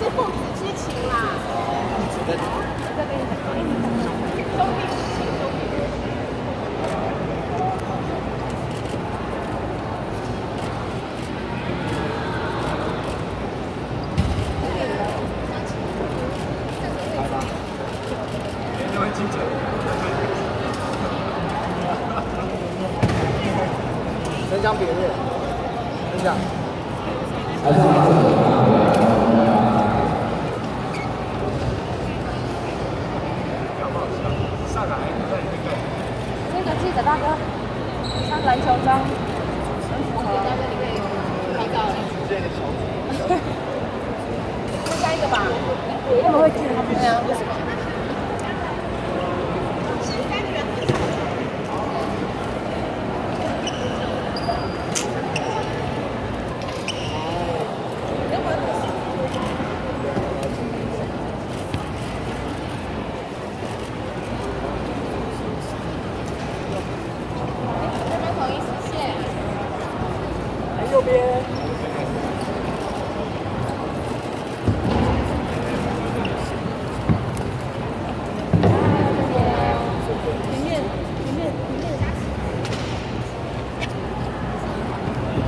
是父子之情啦。这个兄弟之情，兄弟之情。因为记者。分享别日，分享。个记得大哥，穿篮球装，很符合。大哥，你可以拍照了。这个小。再加一个吧。他们会记他们边。